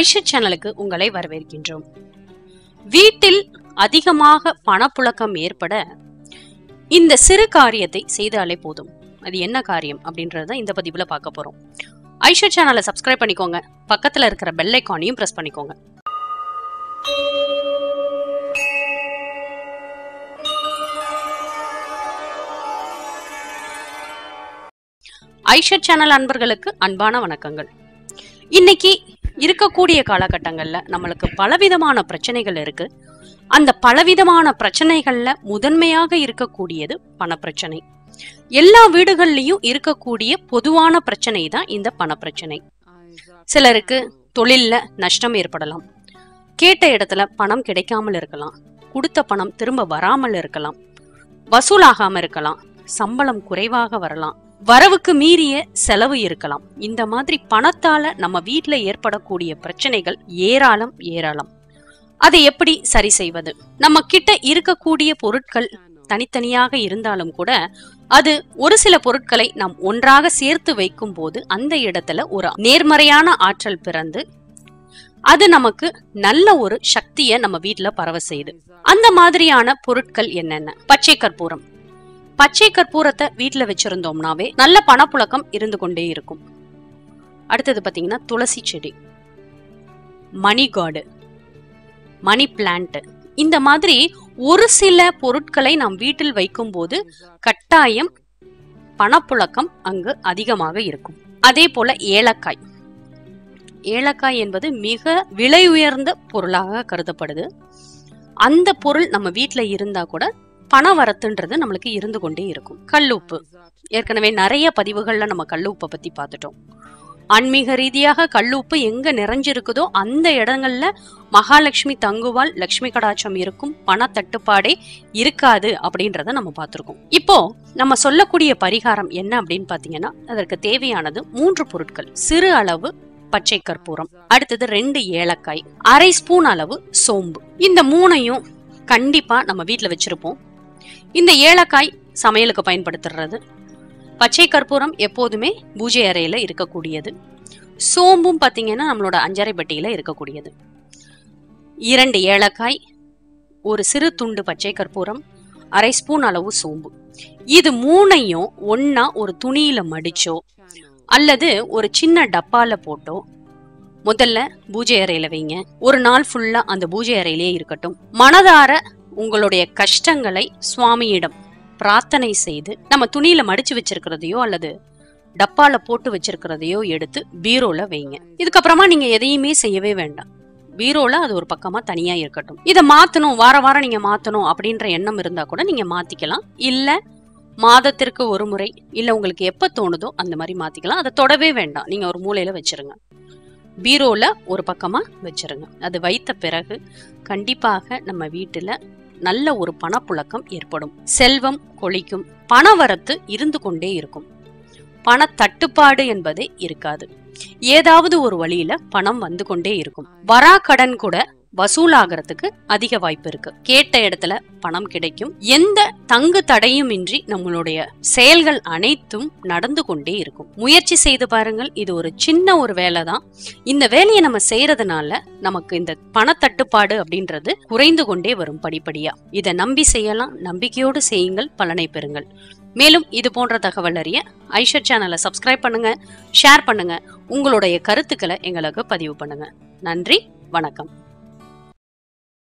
ஐஷத் சேனலுக்கு உங்களை வரவேற்கின்றோம். வீட்டில் அதிகமாக பணப்புழக்கம் ஏற்பட இந்த சிறு காரியத்தை செய்தாலே போதும். அது என்ன காரியம் அப்படின்றத இந்த பதிவில் பார்க்க போறோம். ஐஷத் சேனலை சப்ஸ்கிரைப் பண்ணிக்கோங்க. பக்கத்தில் இருக்கிற பெல் ஐக்கானையும் பிரஸ் பண்ணிக்கோங்க. ஐஷத் சேனல் அன்பர்களுக்கு அன்பான வணக்கங்கள். இன்னைக்கு இருக்கக்கூடிய காலகட்டங்களில் நம்மளுக்கு பலவிதமான பிரச்சனைகள் இருக்கு. அந்த பலவிதமான பிரச்சனைகள்ல முதன்மையாக இருக்கக்கூடியது பணப்பிரச்சனை. எல்லா வீடுகள்லயும் இருக்கக்கூடிய பொதுவான பிரச்சனை தான் இந்த பணப்பிரச்சனை. சிலருக்கு தொழில்ல நஷ்டம் ஏற்படலாம். கேட்ட இடத்துல பணம் கிடைக்காமல் இருக்கலாம். கொடுத்த பணம் திரும்ப வராமல் இருக்கலாம். வசூலாகாம இருக்கலாம். சம்பளம் குறைவாக வரலாம். வரவுக்கு மீறிய செலவு இருக்கலாம். இந்த மாதிரி பணத்தால நம்ம வீட்டில் ஏற்படக்கூடிய பிரச்சனைகள் ஏராளம் ஏராளம். அதை எப்படி சரி செய்வது? நம்ம கிட்ட இருக்கக்கூடிய பொருட்கள் தனித்தனியாக இருந்தாலும் கூட அது ஒரு சில பொருட்களை நாம் ஒன்றாக சேர்த்து வைக்கும் போது அந்த இடத்துல ஒரு நேர்மறையான ஆற்றல் பிறந்து அது நமக்கு நல்ல ஒரு சக்தியை நம்ம வீட்டுல பரவ செய்யுது. அந்த மாதிரியான பொருட்கள் என்னென்ன? பச்சை கற்பூரம். பச்சை கற்பூரத்தை வீட்ல வச்சிருந்தோம்னாவே நல்ல பணப்புழக்கம் இருந்து கொண்டே இருக்கும். அடுத்தது பார்த்தீங்கன்னா துளசி செடி. மணி காடு மணி பிளான்ட். இந்த மாதிரி ஒரு சில பொருட்களை நாம் வீட்டில் வைக்கும்போது கட்டாயம் பணப்புழக்கம் அங்கு அதிகமாக இருக்கும். அதே போல ஏலக்காய். ஏலக்காய் என்பது மிக விலை உயர்ந்த பொருளாக கருதப்படுது. அந்த பொருள் நம்ம வீட்டில் இருந்தா கூட பண வரத்துன்றது நம்மளுக்கு இருந்து கொண்டே இருக்கும். கல்லுப்பு. ஏற்கனவே நிறைய பதிவுகளில் நம்ம கல்லுப்பை பற்றி பார்த்துட்டோம். ஆன்மீக ரீதியாக கல்லுப்பு எங்க நிறைஞ்சிருக்குதோ அந்த இடங்கள்ல மகாலட்சுமி தங்குவாள் லட்சுமி கடாச்சம் இருக்கும் பண தட்டுப்பாடே இருக்காது அப்படின்றத நம்ம பார்த்துருக்கோம். இப்போ நம்ம சொல்லக்கூடிய பரிகாரம் என்ன அப்படின்னு பாத்தீங்கன்னா அதற்கு தேவையானது மூன்று பொருட்கள். சிறு அளவு பச்சை கற்பூரம் அடுத்தது ரெண்டு ஏலக்காய் அரை ஸ்பூன் அளவு சோம்பு. இந்த மூணையும் கண்டிப்பா நம்ம வீட்டுல வச்சிருப்போம். இந்த ஏலக்காய் சமையலுக்கு பயன்படுத்துறது. பச்சை கற்பூரம் எப்போதுமே பூஜை அறையில இருக்கக்கூடியது. சோம்பும் பார்த்தீங்கன்னா நம்மளோட அஞ்சரை பெட்டியில இருக்கக்கூடியது. இரண்டு ஏலக்காய் ஒரு சிறு துண்டு பச்சை கற்பூரம் அரை ஸ்பூன் அளவு சோம்பு. இது மூணையும் ஒன்னா ஒரு துணியில மடிச்சோ அல்லது ஒரு சின்ன டப்பால போட்டோ முதல்ல பூஜை அறையில வைங்க. ஒரு நாள் ஃபுல்லா அந்த பூஜை அறையிலேயே இருக்கட்டும். மனதார உங்களுடைய கஷ்டங்களை சுவாமியிடம் பிரார்த்தனை செய்து நம்ம துணியில மடிச்சு வச்சிருக்கிறதையோ அல்லது டப்பால போட்டு வச்சிருக்கிறதையோ எடுத்து பீரோல வைங்க. இதுக்கப்புறமா நீங்க எதையுமே செய்யவே வேண்டாம். பீரோல அது ஒரு பக்கமா தனியா இருக்கட்டும். இதை மாத்தணும் வார வாரம் நீங்க மாத்தணும் அப்படின்ற எண்ணம் இருந்தா கூட நீங்க மாத்திக்கலாம். இல்ல மாதத்திற்கு ஒரு முறை இல்ல உங்களுக்கு எப்ப தோணுதோ அந்த மாதிரி மாத்திக்கலாம். அதை தொடவே வேண்டாம். நீங்க ஒரு மூலையில வச்சிருங்க. பீரோல ஒரு பக்கமா வச்சிருங்க. அது வைத்த பிறகு கண்டிப்பாக நம்ம வீட்டுல நல்ல ஒரு பணப்புழக்கம் ஏற்படும். செல்வம் கொளிக்கும் பணவரத்து இருந்து கொண்டே இருக்கும். பண தட்டுப்பாடு என்பதே இருக்காது. ஏதாவது ஒரு வழியில பணம் வந்து கொண்டே இருக்கும். வரா கடன் கூட வசூலாகிறதுக்கு அதிக வாய்ப்பு இருக்கு. கேட்ட இடத்துல பணம் கிடைக்கும். எந்த தங்கு தடையும் இன்றி நம்மளுடைய செயல்கள் அனைத்தும் நடந்து கொண்டே இருக்கும். முயற்சி செய்து பாருங்கள் இது ஒரு சின்ன ஒரு வேலை தான் இந்த வேலையை நம்ம செய்யறதுனால நமக்கு இந்த பணத்தட்டுப்பாடு அப்படின்றது குறைந்து கொண்டே வரும் படிப்படியா. இதை நம்பி செய்யலாம் நம்பிக்கையோடு செய்யுங்கள் பலனை பெறுங்கள். மேலும் இது போன்ற தகவல் அறிய ஐஷர் சேனலை சப்ஸ்கிரைப் பண்ணுங்க ஷேர் பண்ணுங்க. உங்களுடைய கருத்துக்களை எங்களுக்கு பதிவு பண்ணுங்க. நன்றி வணக்கம்.